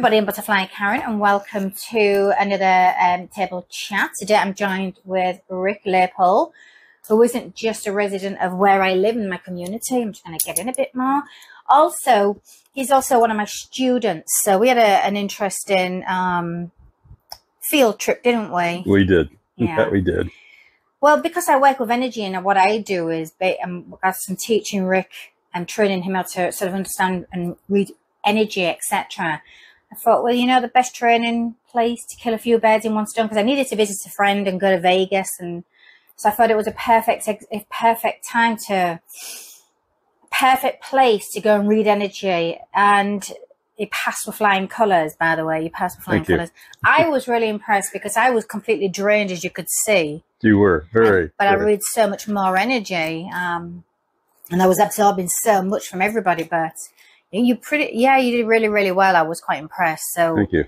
everybody, I'm Butterfly Karen, and welcome to another um, table chat. Today I'm joined with Rick Laipple, who isn't just a resident of where I live in my community. I'm just going to get in a bit more. Also, he's also one of my students. So we had a, an interesting um, field trip, didn't we? We did. Yeah. we did. Well, because I work with energy and what I do is I'm, I'm teaching Rick and training him how to sort of understand and read energy, etc. I thought, well, you know, the best training place to kill a few birds in one stone because I needed to visit a friend and go to Vegas, and so I thought it was a perfect, a perfect time to, perfect place to go and read energy. And it passed with flying colours, by the way. You passed with flying colours. I was really impressed because I was completely drained, as you could see. You were very, but very. I read so much more energy, um, and I was absorbing so much from everybody. But you pretty, yeah, you did really, really well. I was quite impressed. So thank you.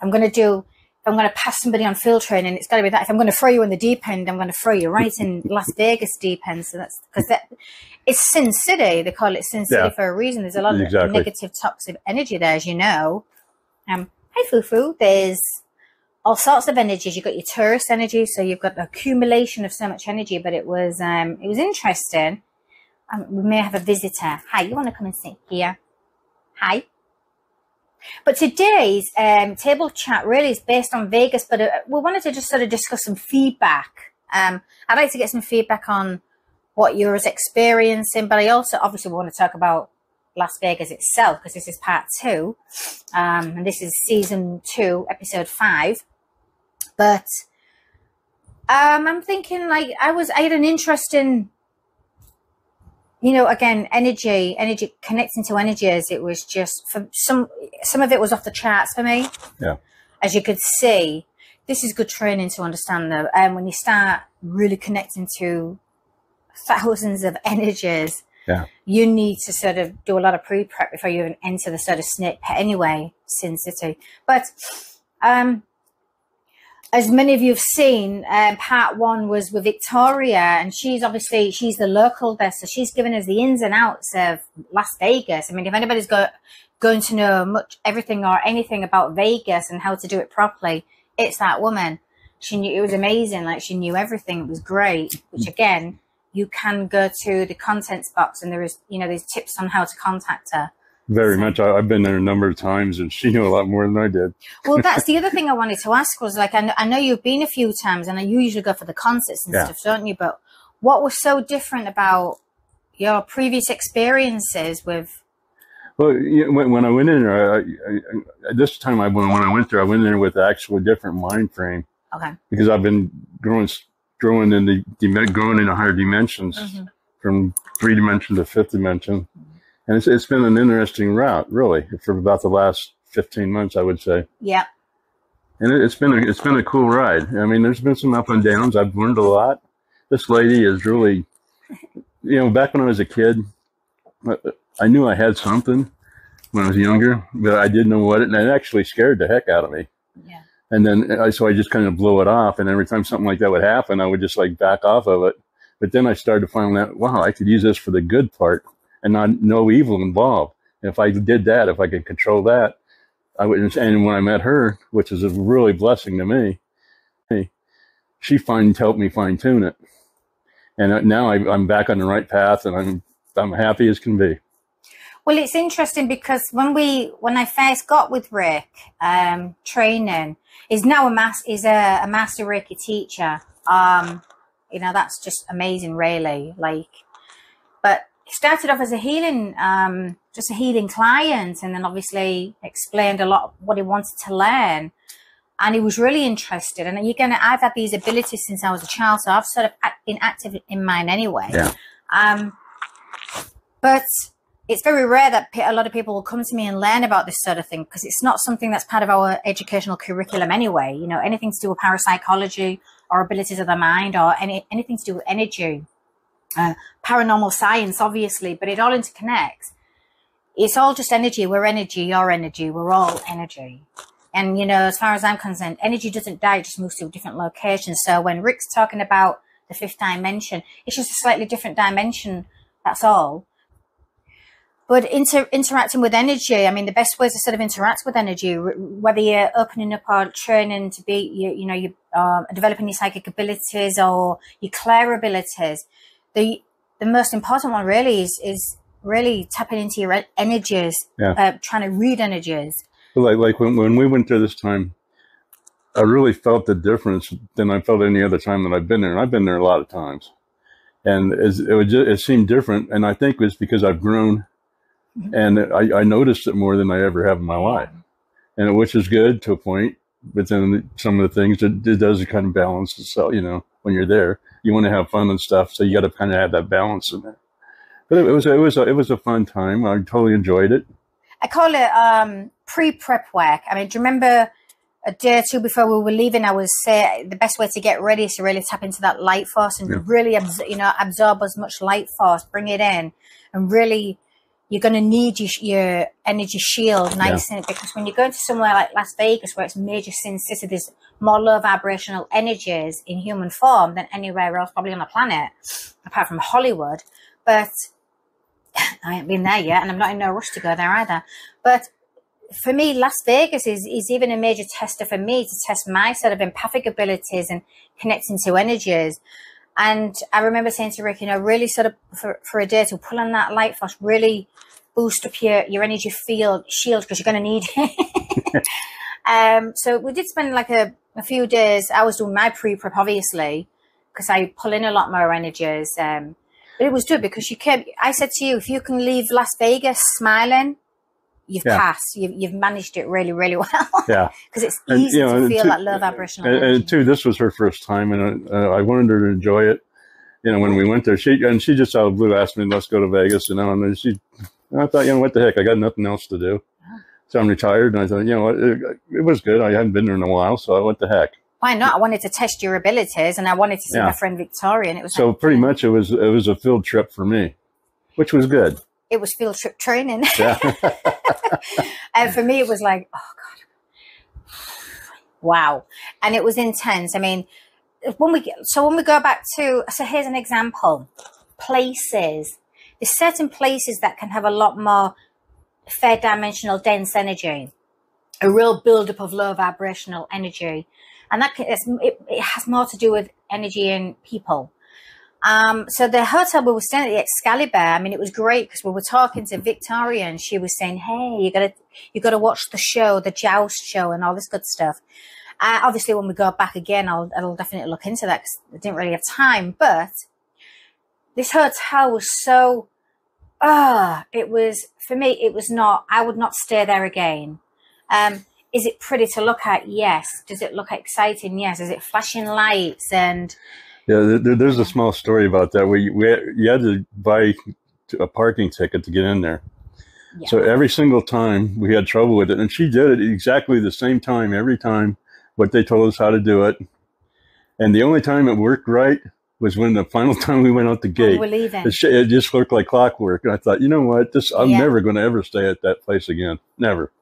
I'm going to do, I'm going to pass somebody on field training, it's got to be that. If I'm going to throw you in the deep end, I'm going to throw you right in Las Vegas deep end. So that's because that it's Sin City. They call it Sin City yeah. for a reason. There's a lot exactly. of negative, toxic energy there, as you know. Um, hi, Fufu. There's all sorts of energies. You've got your tourist energy, so you've got the accumulation of so much energy. But it was, um, it was interesting. Um, we may have a visitor. Hi, you want to come and sit here? Hi. But today's um, table chat really is based on Vegas, but uh, we wanted to just sort of discuss some feedback. Um, I'd like to get some feedback on what you're experiencing, but I also obviously want to talk about Las Vegas itself because this is part two, um, and this is season two, episode five. But um, I'm thinking like I was, I had an interesting you know, again, energy, energy connecting to energies. It was just for some, some of it was off the charts for me. Yeah. As you could see, this is good training to understand though. And when you start really connecting to thousands of energies, yeah. you need to sort of do a lot of pre-prep before you even enter the sort of snip anyway, Sin City. But, um, as many of you have seen, um, part one was with Victoria, and she's obviously she's the local there, so she's given us the ins and outs of Las Vegas. I mean, if anybody's got going to know much everything or anything about Vegas and how to do it properly, it's that woman. She knew it was amazing, like she knew everything. It was great. Which again, you can go to the contents box, and there is you know there's tips on how to contact her. Very much. I, have been there a number of times, and she knew a lot more than I did. well, that's the other thing I wanted to ask was like, I know, I know you've been a few times, and you usually go for the concerts and yeah. stuff, don't you? But what was so different about your previous experiences with? Well, when, when I went in there, I, I, this time I when, when I went there, I went in there with actually a different mind frame. Okay. Because I've been growing, growing in the growing in the higher dimensions, mm-hmm. from three dimension to fifth dimension. Mm-hmm and it's, it's been an interesting route, really, for about the last 15 months, I would say. Yeah. And it, has been a, it's been a cool ride. I mean, there's been some up and downs. I've learned a lot. This lady is really, you know, back when I was a kid, I knew I had something when I was younger, but I didn't know what it, and it actually scared the heck out of me. Yeah. And then, I, so I just kind of blew it off. And every time something like that would happen, I would just like back off of it. But then I started to find out, wow, I could use this for the good part and not no evil involved. If I did that, if I could control that, I wouldn't. And when I met her, which is a really blessing to me, she fine helped me fine tune it, and now I, I'm back on the right path, and I'm I'm happy as can be. Well, it's interesting because when we when I first got with Rick um, training, is now a mass is a, a master Reiki teacher. Um, you know that's just amazing, really. Like, started off as a healing, um, just a healing client, and then obviously explained a lot of what he wanted to learn. And he was really interested. And again, I've had these abilities since I was a child, so I've sort of been active in mine anyway. Yeah. Um, but it's very rare that a lot of people will come to me and learn about this sort of thing because it's not something that's part of our educational curriculum anyway. You know, anything to do with parapsychology or abilities of the mind or any anything to do with energy uh, paranormal science, obviously, but it all interconnects. It's all just energy. We're energy, you're energy, we're all energy. And, you know, as far as I'm concerned, energy doesn't die, it just moves to a different location. So when Rick's talking about the fifth dimension, it's just a slightly different dimension. That's all. but inter- interacting with energy, I mean, the best ways to sort of interact with energy, whether you're opening up or training to be, you, you know, you uh, developing your psychic abilities or your clair abilities, the the most important one really is is really tapping into your energies, yeah. uh, trying to read energies. Like like when when we went through this time, I really felt the difference than I felt any other time that I've been there, and I've been there a lot of times, and it, it, just, it seemed different, and I think it's because I've grown Mm-hmm. and I, I, noticed it more than I ever have in my life, and which is good to a point. But then some of the things it, it does kind of balance itself. You know, when you're there, you want to have fun and stuff, so you got to kind of have that balance in there. But it, it was it was a, it was a fun time. I totally enjoyed it. I call it um, pre-prep work. I mean, do you remember a day or two before we were leaving? I was say the best way to get ready is to really tap into that light force and yeah. really, abs- you know, absorb as much light force, bring it in, and really you're going to need your, your energy shield nice yeah. because when you go into somewhere like Las Vegas, where it's major sin city, there's more low vibrational energies in human form than anywhere else, probably on the planet, apart from Hollywood. But I haven't been there yet, and I'm not in no rush to go there either. But for me, Las Vegas is, is even a major tester for me to test my sort of empathic abilities and connecting to energies. And I remember saying to Rick, you know, really sort of for, for a day to pull on that light flash, really boost up your, your energy field shield because you're going to need it. um, so we did spend like a, a few days. I was doing my pre prep, obviously, because I pull in a lot more energies. Um, but it was good because you kept, I said to you, if you can leave Las Vegas smiling, you've yeah. passed. You've, you've managed it really, really well. Yeah, because it's easy and, you know, to feel two, that low vibrational. And, and, two, this was her first time, and uh, I wanted her to enjoy it. You know, when we went there, she and she just out of blue asked me, "Let's go to Vegas," you know, and she, I thought, you know, what the heck, I got nothing else to do, so I'm retired, and I thought, you know, it, it was good. I hadn't been there in a while, so I went the heck. Why not? I wanted to test your abilities, and I wanted to see yeah. my friend Victoria, and it was so like, pretty much it was it was a field trip for me, which was good it was field trip training. Yeah. and for me, it was like, oh God, wow. And it was intense. I mean, when we get, so when we go back to, so here's an example, places, there's certain places that can have a lot more fair dimensional dense energy, a real buildup of low vibrational energy. And that can, it, it has more to do with energy in people. Um, so the hotel we were staying at the Excalibur, I mean, it was great because we were talking to Victoria and she was saying, Hey, you gotta, you gotta watch the show, the joust show and all this good stuff. Uh, obviously when we go back again, I'll, I'll definitely look into that because I didn't really have time, but this hotel was so, ah, uh, it was, for me, it was not, I would not stay there again. Um, is it pretty to look at? Yes. Does it look exciting? Yes. Is it flashing lights and, yeah, there, there's a small story about that. We, we you had to buy a parking ticket to get in there. Yeah. So every single time we had trouble with it, and she did it exactly the same time every time. What they told us how to do it, and the only time it worked right was when the final time we went out the oh, gate. we're leaving. It, it, just looked like clockwork, and I thought, you know what, this I'm yeah. never going to ever stay at that place again. Never.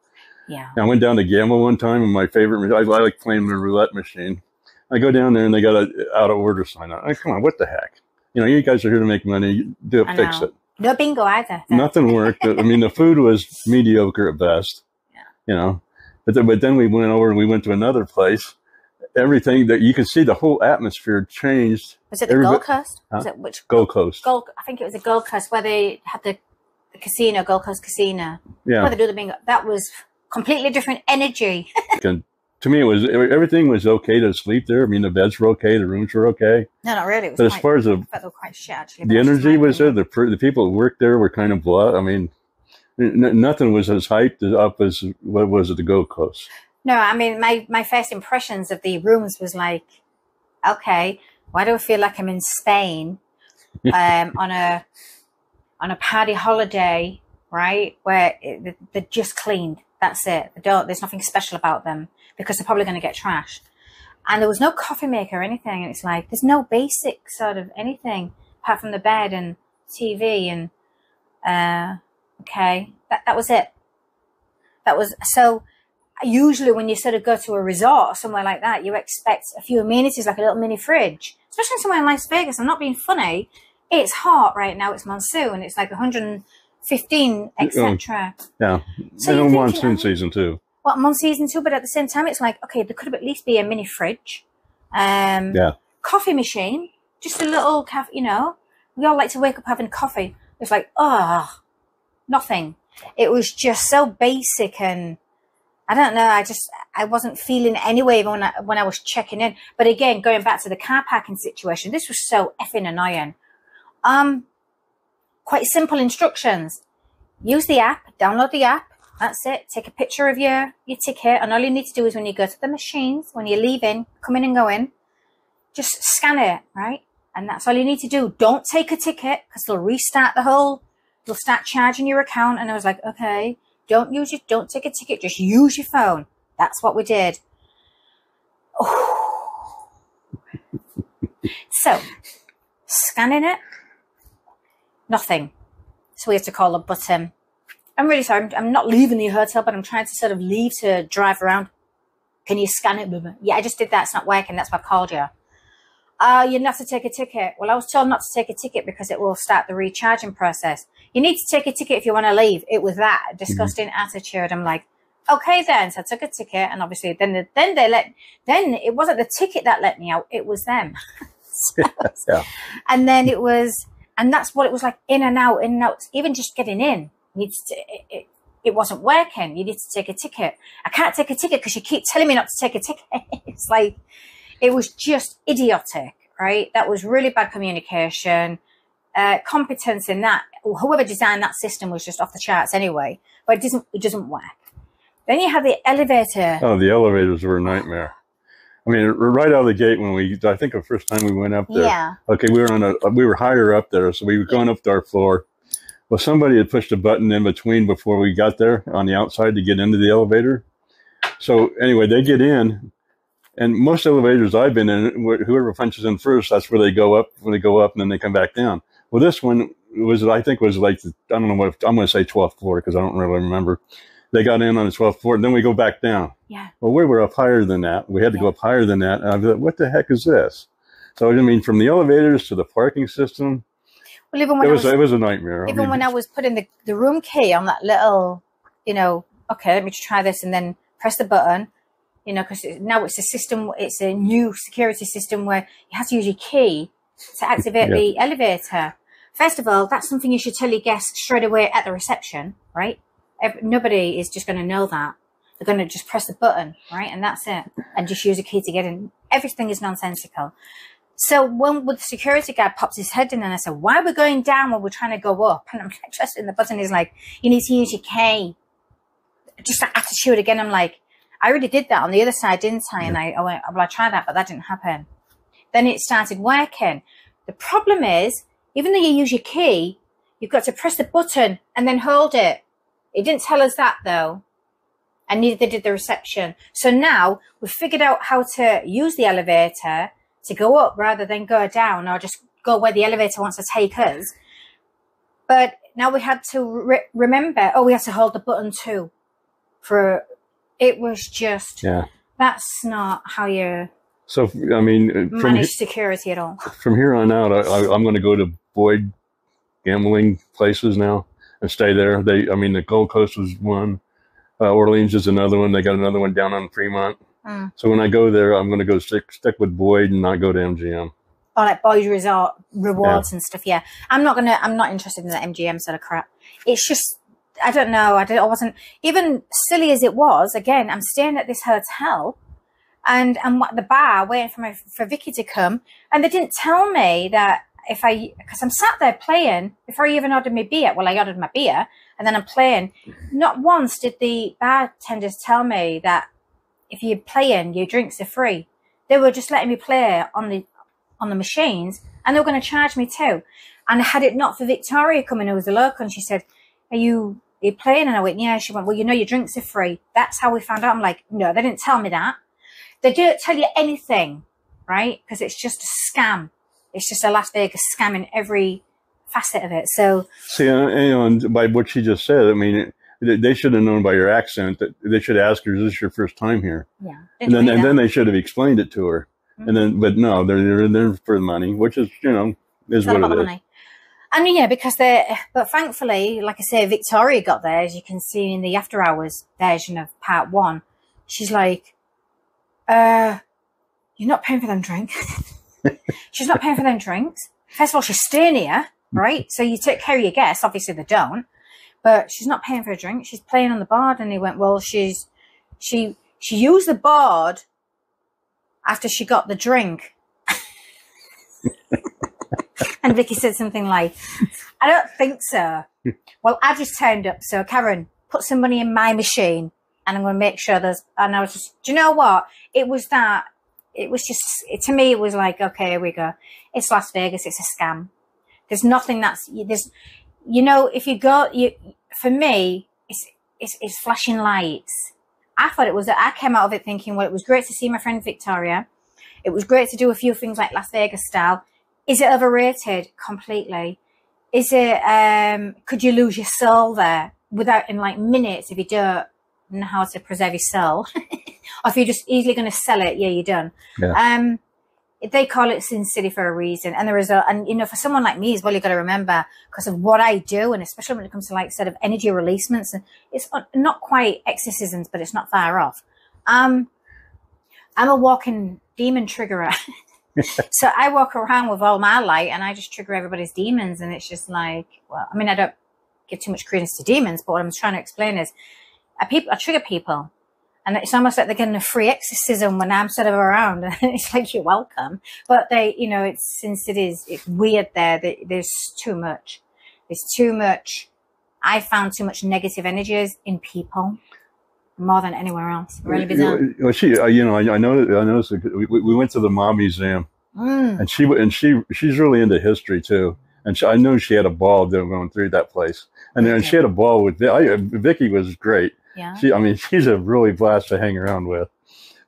Yeah. I went down to gamble one time, and my favorite, I, I like playing the roulette machine. I go down there and they got a out of order sign on. I, come on, what the heck? You know, you guys are here to make money. Do it, fix it. No bingo either. Nothing worked. I mean, the food was mediocre at best. Yeah. You know, but then, but then we went over and we went to another place. Everything that you could see, the whole atmosphere changed. Was it the Everybody, Gold Coast? Huh? Was it which Gold Coast? Gold. I think it was the Gold Coast where they had the, the casino, Gold Coast Casino. Yeah. Where they do the bingo. That was completely different energy. to me, it was everything was okay to sleep there. I mean, the beds were okay, the rooms were okay. No, not really. but quite, as far as the, quite shit, actually, the energy was there. The the people who worked there were kind of blah. I mean, n- nothing was as hyped up as what was it the Gold Coast. No, I mean, my my first impressions of the rooms was like, okay, why do I feel like I'm in Spain um, on a on a party holiday, right? Where it, they're just cleaned. That's it. They don't. There's nothing special about them because they're probably going to get trashed. And there was no coffee maker or anything. And it's like, there's no basic sort of anything apart from the bed and TV and, uh, okay, that, that was it. That was, so usually when you sort of go to a resort or somewhere like that, you expect a few amenities like a little mini fridge, especially somewhere in Las Vegas. I'm not being funny. It's hot right now. It's monsoon. It's like 100 15, etc. Yeah. So and in season two. Well, I'm on season two, but at the same time, it's like, okay, there could at least be a mini fridge. Um, yeah. Coffee machine, just a little cafe, you know. We all like to wake up having coffee. It's like, oh, nothing. It was just so basic and I don't know. I just I wasn't feeling anyway when I when I was checking in. But again, going back to the car parking situation, this was so effing annoying. Um, quite simple instructions. Use the app. Download the app. That's it. Take a picture of your your ticket, and all you need to do is when you go to the machines, when you're leaving, coming and going, just scan it, right? And that's all you need to do. Don't take a ticket because they'll restart the whole. They'll start charging your account. And I was like, okay don't use your, don't take a ticket. Just use your phone. That's what we did. Oh. so, scanning it, nothing. So we have to call a button. I'm really sorry. I'm, I'm, not leaving the hotel, but I'm trying to sort of leave to drive around. Can you scan it? Yeah, I just did that. It's not working. That's why I called you. Uh, you have to take a ticket. Well, I was told not to take a ticket because it will start the recharging process you need to take a ticket if you want to leave. It was that mm-hmm. disgusting mm-hmm. attitude. I'm like, okay then. So I took a ticket and obviously then, then they let, then it wasn't the ticket that let me out. It was them. so, yeah. And then it was, and that's what it was like in and out, in and out, even just getting in. To, it, it, it wasn't working. You need to take a ticket. I can't take a ticket because you keep telling me not to take a ticket. it's like, it was just idiotic, right? That was really bad communication uh, competence in that, whoever designed that system was just off the charts anyway. But it doesn't it doesn't work. Then you have the elevator. Oh, the elevators were a nightmare. I mean, right out of the gate when we, I think the first time we went up there. Yeah. Okay, we were on a, we were higher up there, so we were going up to our floor. Well, somebody had pushed a button in between before we got there on the outside to get into the elevator. So anyway, they get in, and most elevators I've been in, whoever punches in first, that's where they go up. When they go up, and then they come back down. Well, this one was, I think, was like, the, I don't know what, I'm going to say 12th floor because I don't really remember. They got in on the 12th floor and then we go back down. Yeah. Well, we were up higher than that. We had to yeah. go up higher than that. And I was like, what the heck is this? So, I mean, from the elevators to the parking system, well, even when it was, was, it was a nightmare. Even I mean, when I was putting the, the room key on that little, you know, okay, let me try this and then press the button, you know, because now it's a system, it's a new security system where you have to use your key to activate yeah. the elevator. First of all, that's something you should tell your guests straight away at the reception, right? Nobody is just going to know that. They're going to just press the button, right? And that's it. And just use a key to get in. Everything is nonsensical. So when the security guard pops his head in and I said, why are we going down when we're trying to go up? And I'm like, just in the button. He's like, you need to use your key. Just that attitude again. I'm like, I already did that on the other side, didn't I? And I, I went, well, I tried that, but that didn't happen. Then it started working. The problem is even though you use your key, you've got to press the button and then hold it. It didn't tell us that though. And neither did the reception. So now we've figured out how to use the elevator to go up rather than go down or just go where the elevator wants to take us. But now we had to re- remember, oh, we had to hold the button too. For it was just, yeah. that's not how you so, I mean, uh, from manage security at all. From here on out, I, I'm going to go to Boyd gambling places now and stay there. They, I mean, the Gold Coast was one. Uh, Orleans is another one. They got another one down on Fremont. Mm. So when I go there, I'm going to go stick stick with Boyd and not go to MGM. Oh, like Boyd Resort rewards yeah. and stuff. Yeah, I'm not gonna. I'm not interested in the MGM sort of crap. It's just I don't know. I, did, I wasn't even silly as it was. Again, I'm staying at this hotel and I'm at the bar waiting for my for Vicky to come, and they didn't tell me that if I because I'm sat there playing before I even ordered my beer. Well, I ordered my beer, and then I'm playing. Not once did the bartenders tell me that if you're playing, your drinks are free. They were just letting me play on the on the machines, and they were going to charge me too. And had it not for Victoria coming, who was a local, and she said, "Are you?" Are you playing? And I went, yeah. She went, well, you know, your drinks are free. That's how we found out. I'm like, no, they didn't tell me that. They don't tell you anything, right? Because it's just a scam. It's just a Las Vegas scam in every facet of it. So, see, know, and by what she just said, I mean, they should have known by your accent that they should ask her, "Is this your first time here?" Yeah, and then and then they should have explained it to her. Mm-hmm. And then, but no, they're they're there for the money, which is you know is what it is. Money. And yeah, because they, but thankfully, like I say, Victoria got there, as you can see in the after hours version of part one. She's like, uh, you're not paying for them drinks. she's not paying for them drinks. First of all, she's staying here, right? So you take care of your guests. Obviously, they don't, but she's not paying for a drink. She's playing on the board. And he went, well, she's, she, she used the board after she got the drink. and Vicky said something like, I don't think so. well, I just turned up. So Karen, put some money in my machine and I'm going to make sure there's, and I was just, do you know what? It was that, it was just, it, to me, it was like, okay, here we go. It's Las Vegas. It's a scam. There's nothing that's, there's, you know, if you go, you, for me, it's, it's, it's flashing lights. I thought it was that I came out of it thinking, well, it was great to see my friend Victoria. It was great to do a few things like Las Vegas style. Is it overrated? Completely. Is it, um, could you lose your soul there without in like minutes if you don't know how to preserve your soul? or if you're just easily going to sell it, yeah, you're done. Yeah. Um, they call it Sin City for a reason. And there is a, and you know, for someone like me as well, you've got to remember because of what I do, and especially when it comes to like sort of energy releasements, and it's not quite exorcisms, but it's not far off. Um, I'm a walking demon triggerer. so I walk around with all my light and I just trigger everybody's demons. And it's just like, well, I mean, I don't give too much credence to demons, but what I'm trying to explain is I, people, I trigger people. And it's almost like they're getting a free exorcism when I'm sort of around. And it's like, you're welcome. But they, you know, it's, since it is, it's weird there, that there's too much. There's too much. I found too much negative energies in people more than anywhere else. Really bizarre. Well, she, uh, you know, I, I know, I noticed we, we went to the Mob Museum, mm. and she and she she's really into history too. And she, I knew she had a ball going through that place, and then she had a ball with I, Vicky was great. Yeah. She, I mean, she's a really blast to hang around with.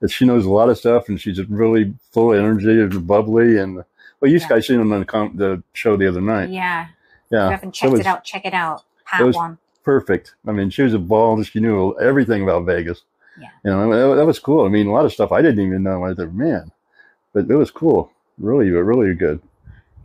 And she knows a lot of stuff, and she's really full of energy and bubbly. And well, you yeah. guys seen them on the, the show the other night. Yeah. Yeah. If you haven't checked was, it out, check it out. One perfect. I mean, she was a ball. She knew everything about Vegas. Yeah. You know, that was cool. I mean, a lot of stuff I didn't even know. I thought, man, but it was cool. Really, really good.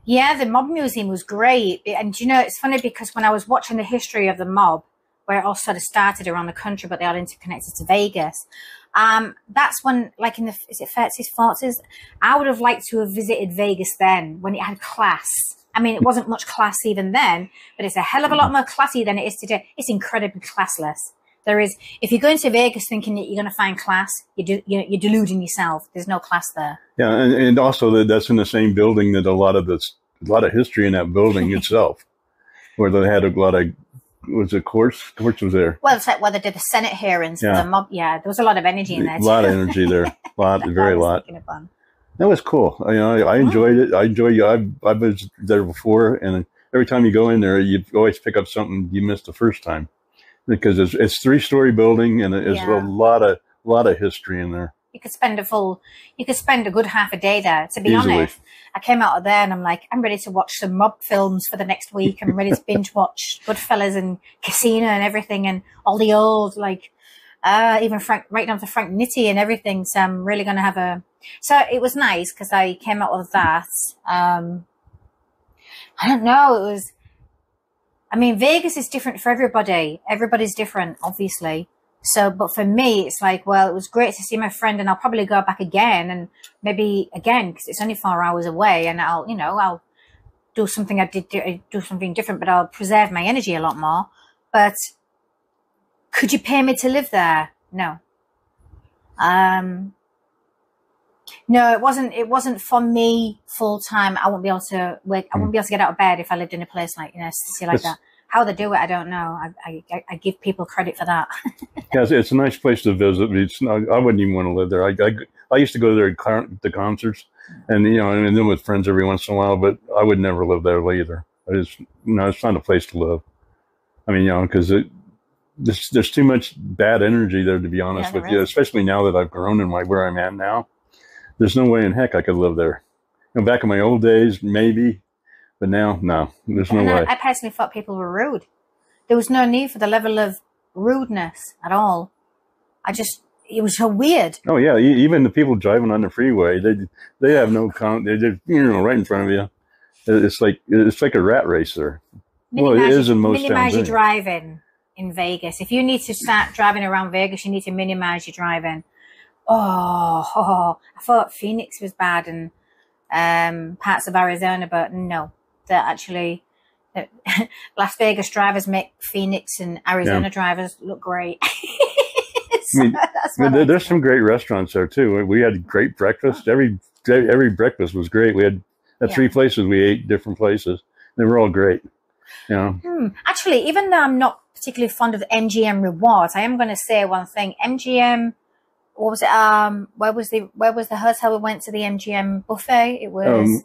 Yeah, the mob museum was great. And you know, it's funny because when I was watching the history of the mob, where it all sort of started around the country, but they all interconnected to Vegas. Um, that's when, like in the, is it 30s, 40s? I would have liked to have visited Vegas then when it had class I mean, it wasn't much class even then, but it's a hell of a lot more classy than it is today. It's incredibly classless. There is, if you're going to Vegas thinking that you're going to find class, you're, you're, you're deluding yourself. There's no class there. Yeah, and, and also that's in the same building that a lot of this, a lot of history in that building itself, where they had a lot of was it courts? Courts was there. Well, it's like where they did the Senate hearings. Yeah. The mob, yeah, there was a lot of energy in there. A lot of energy there. A lot, very lot. That was cool. I, you know, I, I enjoyed it. I enjoy you. I've, I was there before, and every time you go in there, you always pick up something you missed the first time because it's, it's three story building and there's yeah. a lot of a lot of history in there. You could spend a full, you could spend a good half a day there. To be Easily. honest, I came out of there and I'm like, I'm ready to watch some mob films for the next week. I'm ready to binge watch Goodfellas and Casino and everything and all the old like uh, even Frank, right down to Frank Nitti and everything. So I'm really going to have a, so it was nice because I came out of that. Um, I don't know. It was, I mean, Vegas is different for everybody. Everybody's different, obviously. So, but for me, it's like, well, it was great to see my friend and I'll probably go back again and maybe again, because it's only four hours away and I'll, you know, I'll do something I did do, do something different, but I'll preserve my energy a lot more. But could you pay me to live there? No. Um, no, it wasn't. It wasn't for me full time. I won't be able to work. I wouldn't be able to get out of bed if I lived in a place like you know, city like that. How they do it, I don't know. I, I, I give people credit for that. yeah, it's, it's, a nice place to visit. It's not, I wouldn't even want to live there. I, I, I used to go there to the concerts, and you know, and then with friends every once in a while. But I would never live there either. It's you know, it's not a place to live. I mean, you know, because it there's, there's too much bad energy there, to be honest yeah, with you, especially now that I've grown and like where I'm at now. There's no way in heck I could live there. You know, back in my old days, maybe, but now, no, there's no way. I personally thought people were rude. There was no need for the level of rudeness at all. I just, it was so weird. Oh yeah, even the people driving on the freeway, they they have no count. They just you know right in front of you. It's like it's like a rat race there. well, it is in most minimize your driving in Vegas. If you need to start driving around Vegas, you need to minimize your driving. Oh, I thought Phoenix was bad and um, parts of Arizona, but no, they're actually Las Vegas drivers make Phoenix and Arizona drivers look great. So I mean, I mean, there's some great restaurants there too. We had great breakfast. Every every breakfast was great. We had at Yeah. three places. We ate different places. They were all great. You know, Hmm. Actually, even though I'm not particularly fond of MGM rewards, I am going to say one thing. MGM, what was it? Um, where was the where was the hotel we went to the MGM buffet? It was.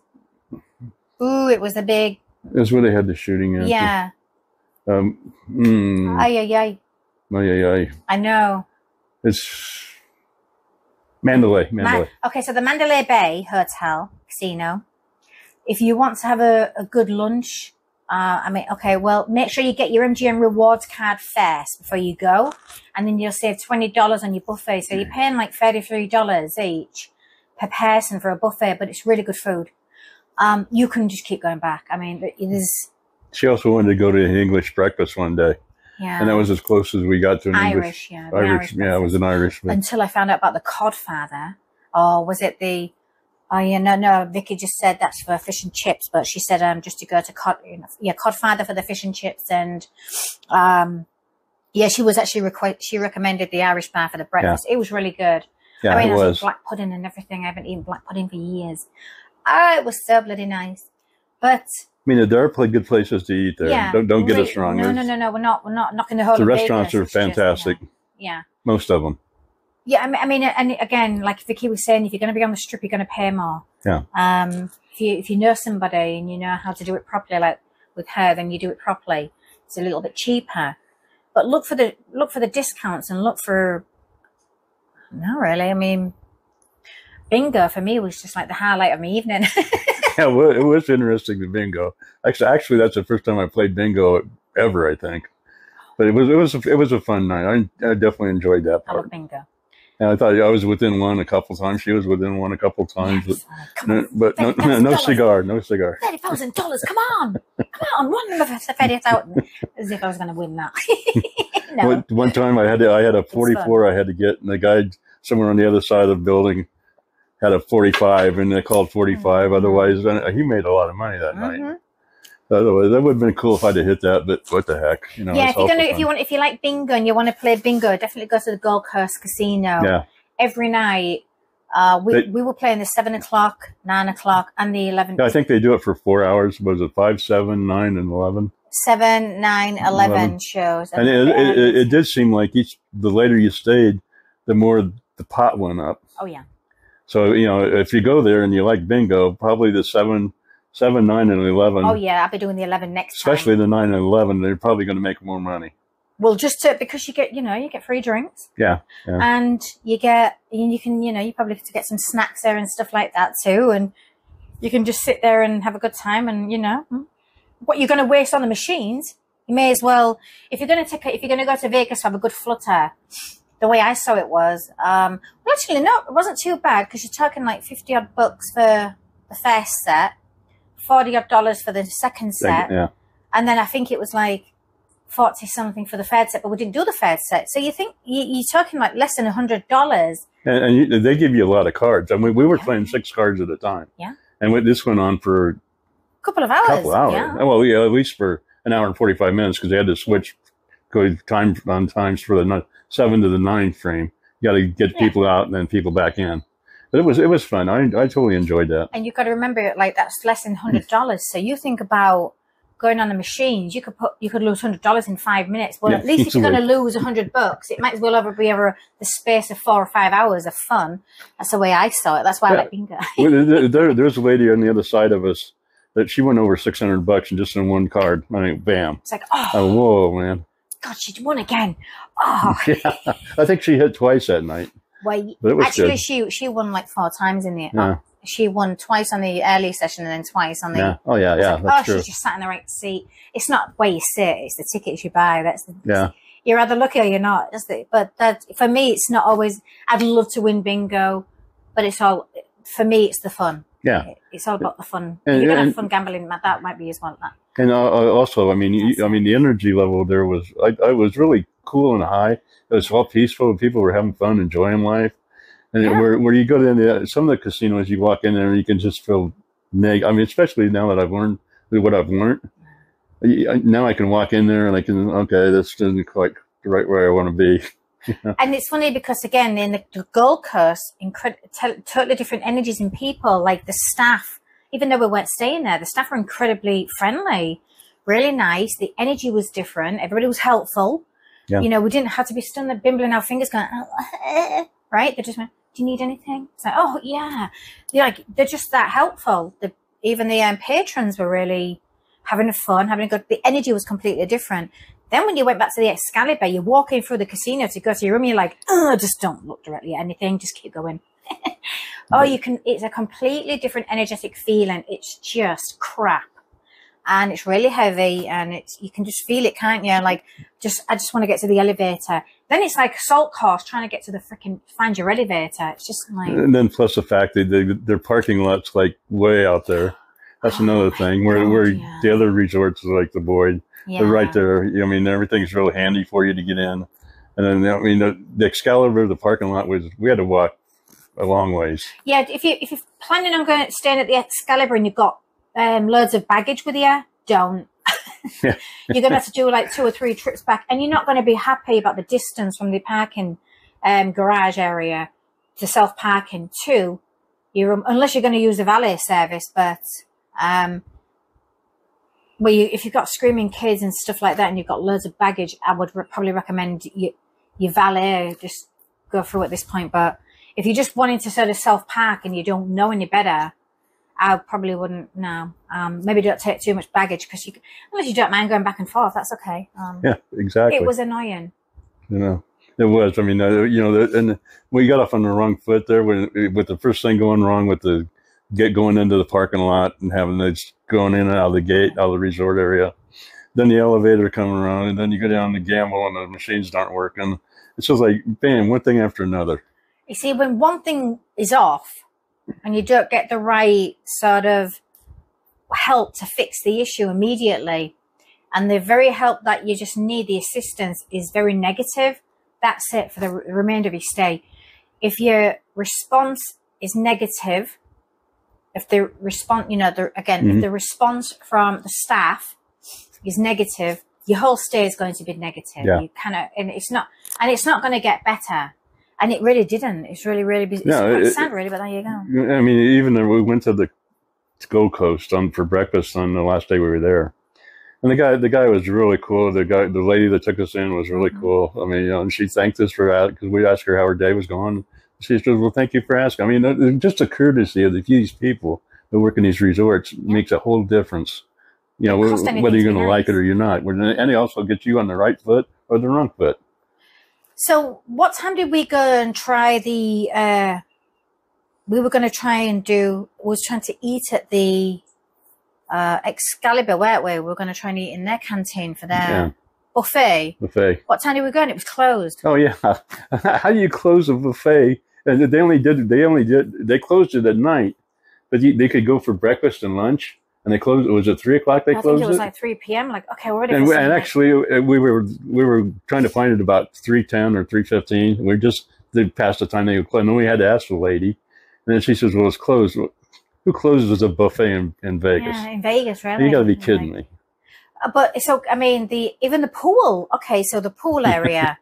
Ooh, it was a big. that's where they had the shooting. At. Yeah. Um. Mm, Ay ay ay. ay, ay, ay. I know. It's Mandalay. Ma- Mandalay. okay, so the Mandalay Bay Hotel Casino. If you want to have a, a good lunch, uh, I mean, okay, well, make sure you get your MGM rewards card first before you go, and then you'll save twenty dollars on your buffet. So you're paying like thirty three dollars each per person for a buffet, but it's really good food. Um, you can just keep going back. I mean, it is She also wanted to go to an English breakfast one day, yeah, and that was as close as we got to an English. Irish, yeah, the Irish, yeah, it was an Irish. but- until I found out about the Codfather. Or was it the? Oh yeah, no, no. Vicky just said that's for fish and chips, but she said um just to go to cod, you know, yeah, Codfather for the fish and chips, and um, yeah, she was actually requ- she recommended the Irish bar for the breakfast. It was really good. yeah, I mean, it like was. black pudding and everything. I haven't eaten black pudding for years. Ah, it was so bloody nice. But I mean, there are good places to eat there. yeah, don't don't get really- us wrong. No, no, no, no. We're not. We're not knocking the whole. The restaurants Vegas. are It's just, you know, fantastic. yeah. Most of them. Yeah, I mean, I mean, and again, like Vicky was saying, if you're going to be on the strip, you're going to pay more. Yeah. Um, if you if you know somebody and you know how to do it properly, like with her, then you do it properly. It's a little bit cheaper, but look for the look for the discounts and look for. No, really. I mean, bingo for me was just like the highlight of my evening. Yeah, well, it was interesting the bingo. Actually, actually, that's the first time I played bingo ever. I think, but it was it was it was a fun night. I, I definitely enjoyed that I love bingo. And I thought I was within one a couple times. She was within one a couple times, Yes. Uh, but, no, but no, That's no, cigar, no cigar. thirty thousand dollars. Come on, come on, run them if I it out as if I was going to win that. no, One, one time I had to, I had a 44 I had to get, and the guy somewhere on the other side of the building had a 45, and they called 45. Mhm. Otherwise, uh, he made a lot of money that night. Mhm. Otherwise, that would have been cool if I'd have hit that. But what the heck, you know? yeah, if you're gonna, if you want, if you like bingo and you want to play bingo, definitely go to the Gold Coast Casino. yeah, Every night, uh, we They- we were playing the seven o'clock, nine o'clock, and the eleven. yeah, I think they do it for four hours. Was it five, seven, nine, and eleven? seven, nine, eleven Eleven. shows. And it, it, it, it did seem like each the later you stayed, the more the pot went up. oh yeah, So you know, if you go there and you like bingo, probably the seven, seven, nine, and eleven. oh yeah. I'll be doing the eleven next especially time. the nine and eleven, they're probably going to make more money. Well, just to, because you get, you know, you get free drinks. Yeah, yeah. and you get you can you know you probably get to get some snacks there and stuff like that too and you can just sit there and have a good time and you know hmm, what you're going to waste on the machines you may as well if you're going to take a, if you're going to go to vegas have a good flutter the way i saw it was um well actually no it wasn't too bad because you're talking like 50 odd bucks for the first set 40 odd dollars for the second set yeah. and then I think it was like 40 something for the third set, but we didn't do the third set. So you think you, you're talking like less than a hundred dollars. And, and you, they give you a lot of cards. I mean, we were Yeah. playing six cards at a time. Yeah. And we, this went on for a Couple of hours. couple hours. Yeah. Well, yeah, at least for an hour and forty-five minutes because they had to switch go time on times for the seven to the nine frame. You got to get Yeah. people out and then people back in. But it was it was fun. I I totally enjoyed that. And you've got to remember like that's less than hundred dollars. so you think about going on the machines, you could put you could lose hundred dollars in five minutes. Well Yeah, at least if you're gonna lose a hundred bucks, it might as well ever be over the space of four or five hours of fun. That's the way I saw it. That's why I Yeah. like bingo. Well, there, there's a lady on the other side of us that she went over six hundred bucks and just in one card. I mean, bam! it's like, oh Oh, whoa, man! God, she won again. Oh Yeah, I think she hit twice that night. well But it was actually good. she she won like four times in the Yeah. Uh, she won twice on the early session and then twice on the Yeah. Oh yeah, yeah. like, That's oh, true. she's just sat in the right seat. It's not where you sit; it's the tickets you buy. That's the, Yeah. You're either lucky or you're not. The, but that for me, it's not always. I'd love to win bingo, but it's all for me. It's the fun. Yeah. It's all about the fun. And- You're gonna have fun gambling. That might be as well. That. And uh, uh, also, I mean, you, I mean, the energy level there was, I, I was really cool and high. It was all peaceful. People were having fun, enjoying life. And Yeah. where, where you go to the, some of the casinos, you walk in there and you can just feel neg. I mean, especially now that I've learned what I've learned. Now I can walk in there and I can, okay, this isn't quite the right where I want to be. And it's funny because again, in the, the Gold Coast, incred- t- totally different energies in people. Like the staff, even though we weren't staying there, the staff were incredibly friendly, really nice. The energy was different. Everybody was helpful. Yeah. You know, we didn't have to be stunned there, bimbling our fingers, going, "Oh, right? They just went, "Do you need anything?" It's like, "Oh yeah." They're like they're just that helpful. The, even the um, patrons were really having a fun, having a good. The energy was completely different. Then when you went back to the Excalibur, you're walking through the casino to go to your room. You're like, oh, just don't look directly at anything. Just keep going. oh, you can. It's a completely different energetic feeling. It's just crap, and it's really heavy, and it's you can just feel it, can't you? Like, just I just want to get to the elevator. Then it's like a salt course trying to get to the freaking find your elevator. It's just like And then plus the fact that they, their parking lot's like way out there. That's Oh another thing. Where God, where yeah. the other resorts are like the Boyd, yeah, they're right there. I mean, everything's real handy for you to get in. And then I mean, the, the Excalibur, the parking lot was we had to walk a long ways. Yeah, if you if you're planning on going staying at the Excalibur and you've got um, loads of baggage with you, don't. You're gonna have to do like two or three trips back, and you're not going to be happy about the distance from the parking um, garage area to self parking to your room, unless you're going to use the valet service. But um, well, you, if you've got screaming kids and stuff like that, and you've got loads of baggage, I would re- probably recommend you your valet just go through at this point. But if you're just wanting to sort of self park and you don't know any better, I probably wouldn't. now. um, maybe don't take too much baggage because you, unless you don't mind going back and forth, that's okay. Um, Yeah, exactly. It was annoying. you know, it was. I mean, uh, you know, the, and we got off on the wrong foot there when, with the first thing going wrong with the get going into the parking lot and having this going in and out of the gate, out of the resort area. Then the elevator coming around, and then you go down to gamble, and the machines aren't working. It's just like bam, one thing after another. You see, when one thing is off and you don't get the right sort of help to fix the issue immediately, and the very help that you just need, the assistance is very negative, that's it for the remainder of your stay. If your response is negative, if the response, you know, the, again, if Mhm. the response from the staff is negative, your whole stay is going to be negative. Yeah. You kind of, and it's not, and it's not going to get better. And it really didn't. It's really, really, it's No, it- sad, really. But there you go. I mean, even though we went to the Gold Coast on for breakfast on the last day we were there, and the guy, the guy was really cool. The guy, the lady that took us in was really Mhm. cool. I mean, you know, and she thanked us for that because we asked her how her day was going. She said, "Well, thank you for asking." I mean, just the courtesy of these people that work in these resorts makes a whole difference. You know, It costs wh- anything whether you're going to like it or you're not, and it also gets you on the right foot or the wrong foot. So, what time did we go and try the? uh We were going to try and do. Was trying to eat at the uh Excalibur, weren't we? We were going to try and eat in their canteen for their Yeah, buffet. buffet. What time did we go? And it was closed. Oh yeah, how do you close a buffet? And they only did they only did they closed it at night, but you, they could go for breakfast and lunch, and they closed. It was it three o'clock? They I think closed it was it. like three p.m. Like, okay, we're ready. and, we, and actually, uh, we were we were trying to find it about three ten or three fifteen. We just did past the time they would close, and then we had to ask the lady, and then she says, "Well, it's closed." Who closes a buffet in, in Vegas? yeah, in Vegas, really. you got to be Like- kidding me. Uh, but so I mean the even the pool. Okay, so the pool area,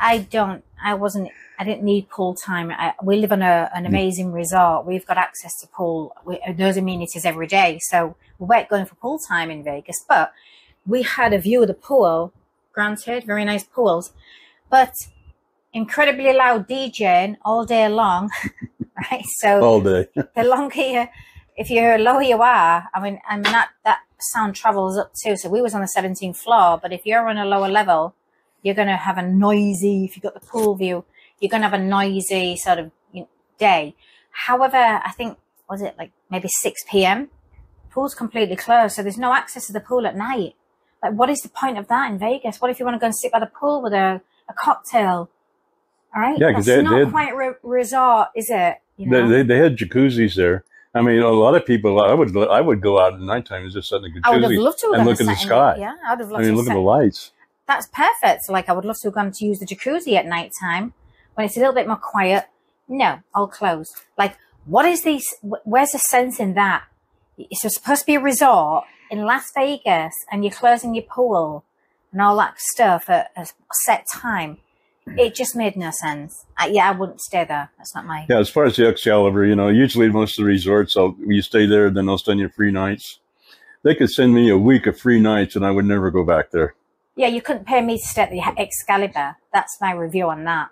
I don't. I wasn't. I didn't need pool time. I, we live on a, an amazing resort. We've got access to pool. We, those amenities every day. So we weren't going for pool time in Vegas, but we had a view of the pool. Granted, very nice pools, but incredibly loud DJing all day long. right. So All day. the longer you, if you're lower you are, I mean, I mean that that sound travels up too. So we was on the 17th floor, but if you're on a lower level, you're going to have a noisy. If you've got the pool view, you're going to have a noisy sort of day. However, I think was it like maybe 6 p.m. Pool's completely closed, so there's no access to the pool at night. Like, what is the point of that in Vegas? What if you want to go and sit by the pool with a, a cocktail? All right, Yeah, 'cause that's they- not they had- quite re- resort, is it? You know? They, they, they had jacuzzis there, I mean, a lot of people. I would I would go out at nighttime and just sit in the I would have jacuzzi loved to have and look at the sky. Yeah, I would have I mean, to look at the lights. That's perfect. Like I would love to have gone to use the jacuzzi at night time when it's a little bit more quiet. No, all closed. Like, what is this? Where's the sense in that? It's supposed to be a resort in Las Vegas, and you're closing your pool and all that stuff at a set time. It just made no sense. Uh, yeah, I wouldn't stay there. That's not my. Yeah, as far as the Excalibur, you know, usually most of the resorts, I'll, you stay there, then they'll send you free nights. They could send me a week of free nights, and I would never go back there. Yeah, you couldn't pay me to stay at the Excalibur. That's my review on that.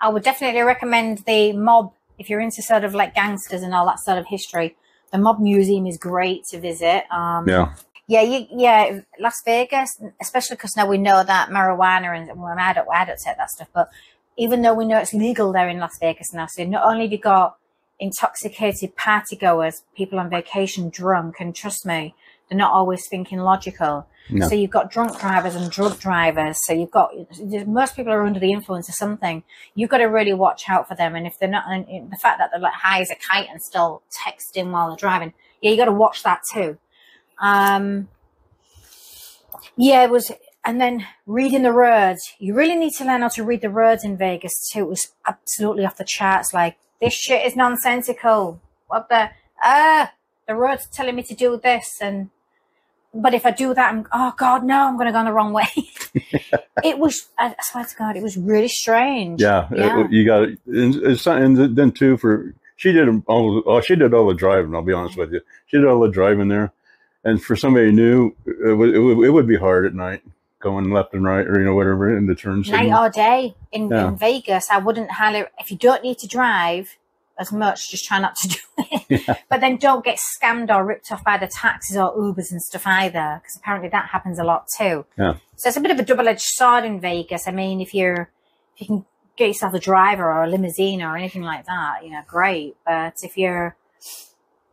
I would definitely recommend the Mob if you're into sort of like gangsters and all that sort of history. The Mob Museum is great to visit. Um, Yeah, yeah, you, yeah, Las Vegas, especially because now we know that marijuana and well, I don't, I don't take that stuff, but even though we know it's legal there in Las Vegas now, so not only have you got intoxicated partygoers, people on vacation drunk, and trust me, they're not always thinking logical. No. So you've got drunk drivers and drug drivers. So you've got most people are under the influence of something. You've got to really watch out for them. And if they're not, and the fact that they're like high as a kite and still texting while they're driving, yeah, you got to watch that too. Um, yeah, it was, and then reading the words. You really need to learn how to read the words in Vegas too. It was absolutely off the charts. Like this shit is nonsensical. What the ah, the road's telling me to do this, and but if I do that, I'm oh god, no, I'm going to go on the wrong way. it was, I swear to God, it was really strange. yeah, yeah. It- you got it. And, and then too for she did all. Oh, she did all the driving. I'll be honest with you. She did all the driving there, and for somebody new, it would, it would, it would be hard at night going left and right or you know whatever in the turn night signal. or day in, Yeah. in Vegas. I wouldn't highly, if you don't need to drive as much, just try not to do it. But then don't get scammed or ripped off by the taxis or Ubers and stuff either, because apparently that happens a lot too. Yeah. So it's a bit of a double edged sword in Vegas. I mean, if you're, if you can get yourself a driver or a limousine or anything like that, you know, great. But if you're